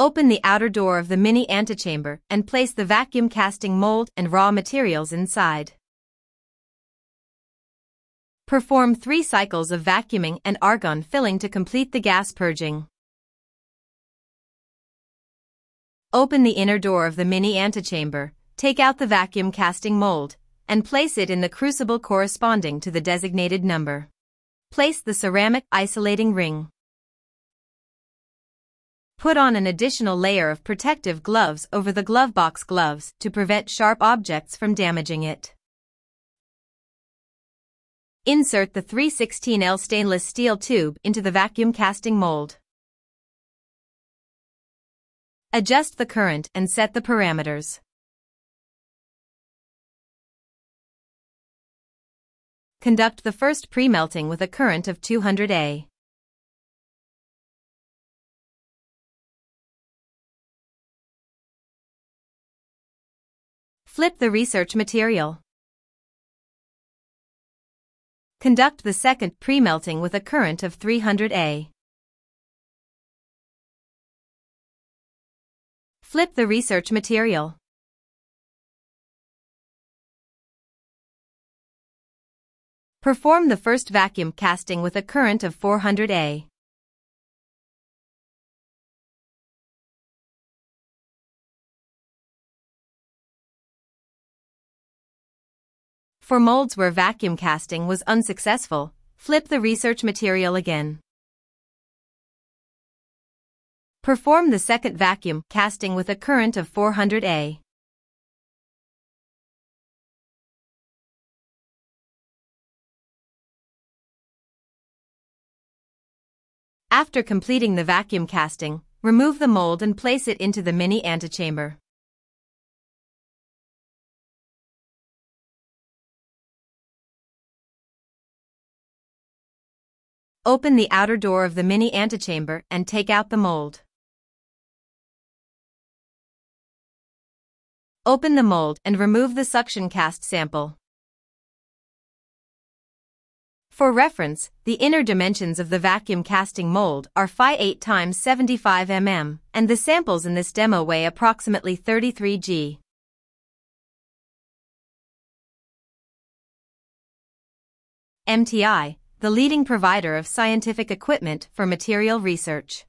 Open the outer door of the mini antechamber and place the vacuum casting mold and raw materials inside. Perform three cycles of vacuuming and argon filling to complete the gas purging. Open the inner door of the mini antechamber, take out the vacuum casting mold, and place it in the crucible corresponding to the designated number. Place the ceramic isolating ring. Put on an additional layer of protective gloves over the glovebox gloves to prevent sharp objects from damaging it. Insert the 316L stainless steel tube into the vacuum casting mold. Adjust the current and set the parameters. Conduct the first pre-melting with a current of 200 A. Flip the research material. Conduct the second pre-melting with a current of 300 A. Flip the research material. Perform the first vacuum casting with a current of 400 A. For molds where vacuum casting was unsuccessful, flip the research material again. Perform the second vacuum casting with a current of 400 A. After completing the vacuum casting, remove the mold and place it into the mini antechamber. Open the outer door of the mini antechamber and take out the mold. Open the mold and remove the suction cast sample. For reference, the inner dimensions of the vacuum casting mold are Phi 8 x 75 mm, and the samples in this demo weigh approximately 33 g. MTI, the leading provider of scientific equipment for material research.